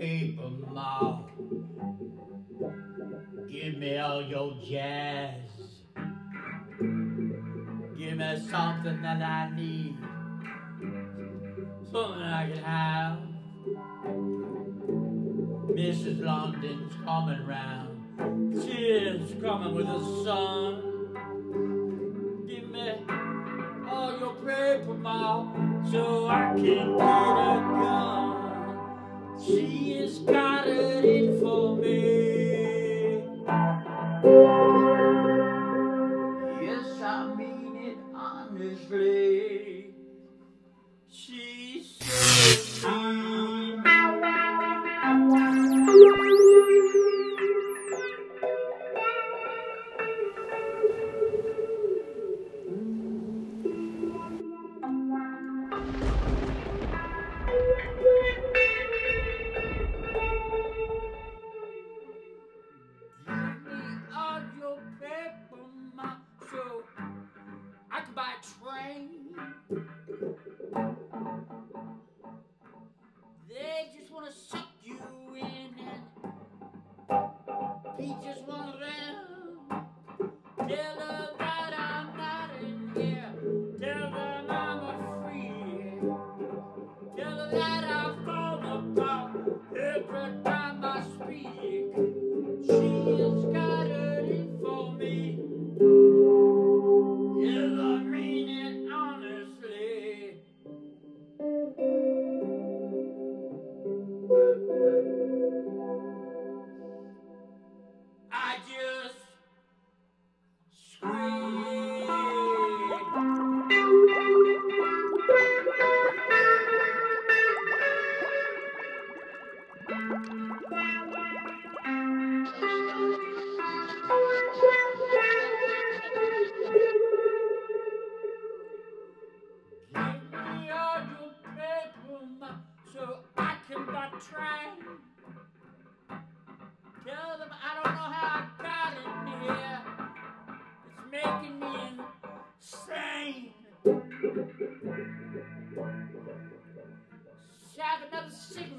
paper mouth. Give me all your jazz. Give me something that I need. Something I can have. Mrs. London's coming round. She is coming with the sun. Give me all your paper mouth so I can get a They just wanna suck you in and be just one of them. That I'm not in here. I'm that I fall apart every time I speak. She has got train. Tell them I don't know how I got in here. It's making me insane. Have another six.